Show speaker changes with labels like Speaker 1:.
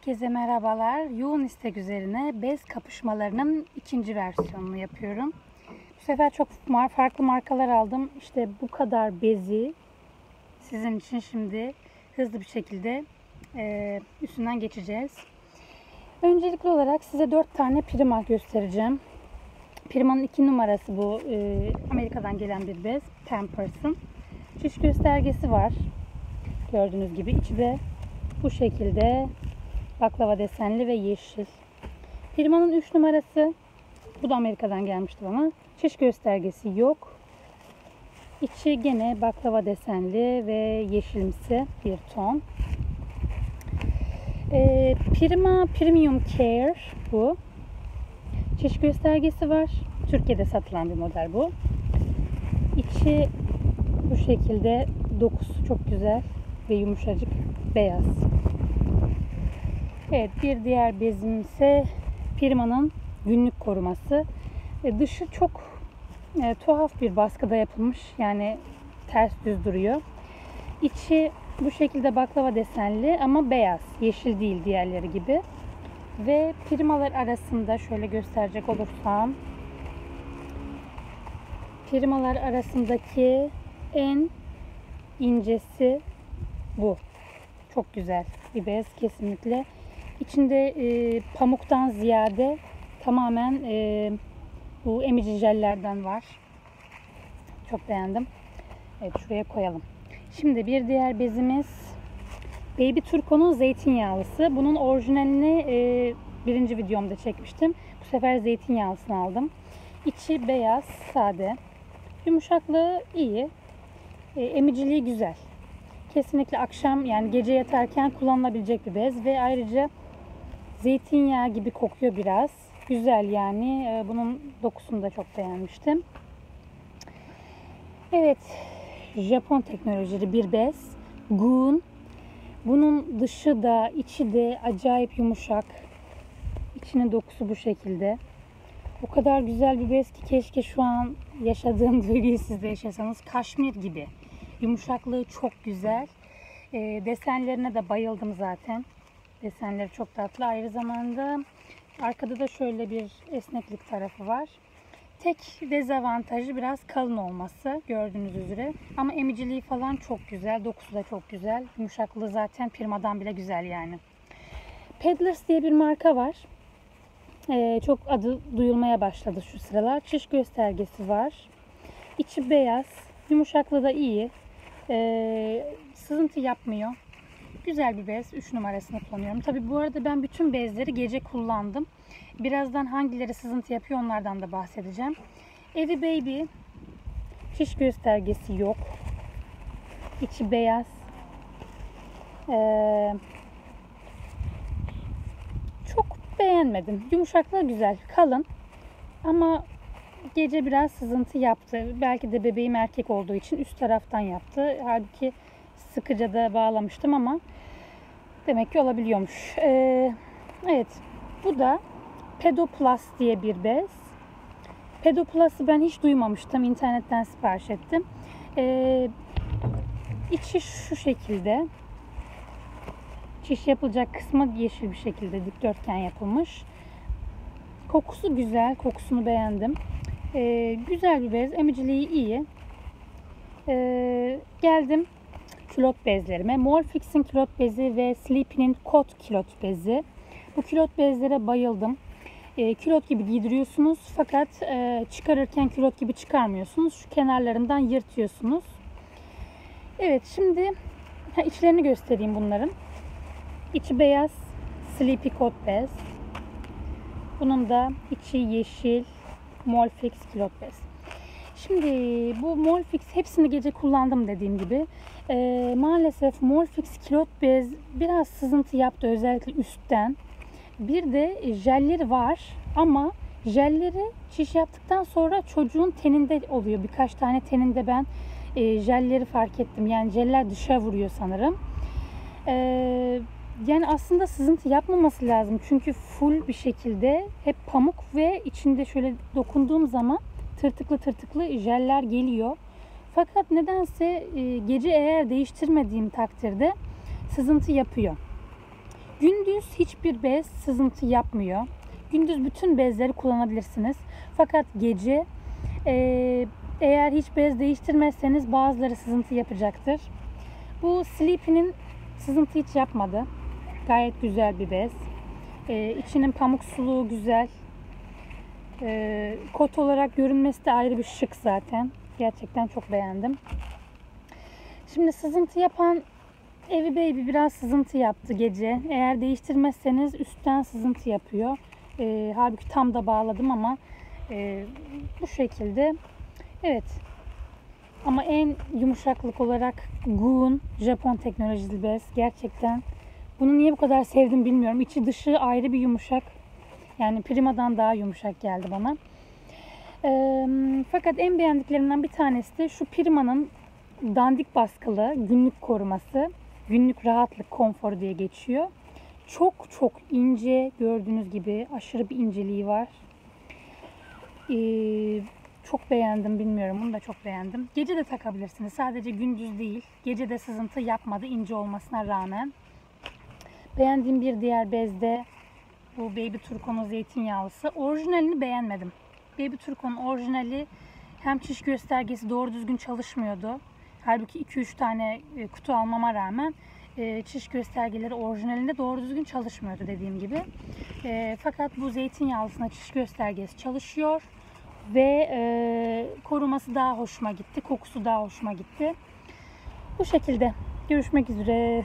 Speaker 1: Herkese merhabalar. Yoğun istek üzerine bez kapışmalarının ikinci versiyonunu yapıyorum. Bu sefer çok farklı markalar aldım. İşte bu kadar bezi sizin için şimdi hızlı bir şekilde e, üstünden geçeceğiz. Öncelikli olarak size 4 tane Prima göstereceğim. Prima'nın 2 numarası bu. e, Amerika'dan gelen bir bez. Pampers'ın. Şiş göstergesi var. Gördüğünüz gibi içi de bu şekilde baklava desenli ve yeşil. Prima'nın 3 numarası. Bu da Amerika'dan gelmişti bana. Şiş göstergesi yok. İçi gene baklava desenli ve yeşilimsi bir ton. Ee, Prima Premium Care bu. Çiş göstergesi var. Türkiye'de satılan bir model bu. İçi bu şekilde dokusu çok güzel ve yumuşacık beyaz. Evet bir diğer bezim ise Prima'nın günlük koruması. E, dışı çok e, tuhaf bir baskıda yapılmış. Yani ters düz duruyor. İçi bu şekilde baklava desenli ama beyaz. Yeşil değil diğerleri gibi. Ve primalar arasında şöyle gösterecek olursam primalar arasındaki en incesi bu. Çok güzel bir bez kesinlikle. İçinde e, pamuktan ziyade tamamen e, bu emici jellerden var. Çok beğendim. Evet şuraya koyalım. Şimdi bir diğer bezimiz Baby Turco'nun zeytinyağlısı. Bunun orijinalini e, birinci videomda çekmiştim. Bu sefer zeytinyağlısını aldım. İçi beyaz, sade. Yumuşaklığı iyi. E, emiciliği güzel. Kesinlikle akşam yani gece yatarken kullanılabilecek bir bez ve ayrıca zeytinyağı gibi kokuyor biraz. Güzel yani. E, bunun dokusunu da çok beğenmiştim. Evet. Japon teknolojili bir bez. Goon. Bunun dışı da içi de acayip yumuşak. İçinin dokusu bu şekilde. O kadar güzel bir bez ki keşke şu an yaşadığım duyguyu siz de yaşasanız. Kaşmir gibi. Yumuşaklığı çok güzel. E, desenlerine de bayıldım zaten. Desenleri çok tatlı. Ayrı zamanda arkada da şöyle bir esneklik tarafı var. Tek dezavantajı biraz kalın olması gördüğünüz üzere. Ama emiciliği falan çok güzel. Dokusu da çok güzel. Yumuşaklığı zaten Prima'dan bile güzel yani. Peddlers diye bir marka var. Ee, çok adı duyulmaya başladı şu sıralar. Çiş göstergesi var. İçi beyaz. Yumuşaklığı da iyi. Ee, sızıntı yapmıyor. Güzel bir bez. 3 numarasını kullanıyorum. Tabi bu arada ben bütün bezleri gece kullandım. Birazdan hangileri sızıntı yapıyor onlardan da bahsedeceğim. Evi Baby şiş göstergesi yok. İçi beyaz. Ee, çok beğenmedim. Yumuşaklığı güzel. Kalın. Ama gece biraz sızıntı yaptı. Belki de bebeğim erkek olduğu için üst taraftan yaptı. Halbuki sıkıca da bağlamıştım ama demek ki olabiliyormuş. Ee, evet. Bu da Pedoplus diye bir bez. Pedoplus'ı ben hiç duymamıştım. İnternetten sipariş ettim. Ee, içi şu şekilde. Çiş yapılacak kısmı yeşil bir şekilde dikdörtgen yapılmış. Kokusu güzel. Kokusunu beğendim. Ee, güzel bir bez. Emiciliği iyi. Ee, geldim külot bezlerime. Morfix'in külot bezi ve Sleepy'nin kot külot bezi. Bu külot bezlere bayıldım. E, külot gibi giydiriyorsunuz fakat e, çıkarırken külot gibi çıkarmıyorsunuz. Şu kenarlarından yırtıyorsunuz. Evet şimdi ha, içlerini göstereyim bunların. İçi beyaz Sleepy kot bez. Bunun da içi yeşil Molfix külot bez. Şimdi bu Molfix hepsini gece kullandım dediğim gibi. E, maalesef Molfix kilot bez biraz sızıntı yaptı özellikle üstten. Bir de jelleri var ama jelleri şiş yaptıktan sonra çocuğun teninde oluyor. Birkaç tane teninde ben e, jelleri fark ettim. Yani jeller dışa vuruyor sanırım. E, yani aslında sızıntı yapmaması lazım. Çünkü full bir şekilde hep pamuk ve içinde şöyle dokunduğum zaman tırtıklı tırtıklı jeller geliyor. Fakat nedense e, gece eğer değiştirmediğim takdirde sızıntı yapıyor. Gündüz hiçbir bez sızıntı yapmıyor. Gündüz bütün bezleri kullanabilirsiniz. Fakat gece e, eğer hiç bez değiştirmezseniz bazıları sızıntı yapacaktır. Bu Sleepy'nin sızıntı hiç yapmadı. Gayet güzel bir bez. E, içinin pamuk suluğu güzel. E, kot olarak görünmesi de ayrı bir şık zaten. Gerçekten çok beğendim. Şimdi sızıntı yapan Evi Baby biraz sızıntı yaptı gece. Eğer değiştirmezseniz üstten sızıntı yapıyor. E, halbuki tam da bağladım ama e, bu şekilde. Evet. Ama en yumuşaklık olarak Goon Japon teknolojili bez. Gerçekten bunu niye bu kadar sevdim bilmiyorum. İçi dışı ayrı bir yumuşak. Yani Prima'dan daha yumuşak geldi bana. E, fakat en beğendiklerimden bir tanesi de şu Prima'nın dandik baskılı günlük koruması. Günlük rahatlık konforu diye geçiyor. Çok çok ince gördüğünüz gibi aşırı bir inceliği var. Ee, çok beğendim bilmiyorum bunu da çok beğendim. Gece de takabilirsiniz sadece gündüz değil. Gece de sızıntı yapmadı ince olmasına rağmen. Beğendiğim bir diğer bezde bu Baby Turco'nun zeytinyağlısı. Orijinalini beğenmedim. Baby Turco'nun orijinali hem çiş göstergesi doğru düzgün çalışmıyordu. Halbuki 2-3 tane e, kutu almama rağmen e, çiş göstergeleri orijinalinde doğru düzgün çalışmıyordu dediğim gibi. E, fakat bu zeytinyağlısına çiş göstergesi çalışıyor ve koruması daha hoşuma gitti. Kokusu daha hoşuma gitti. Bu şekilde. Görüşmek üzere.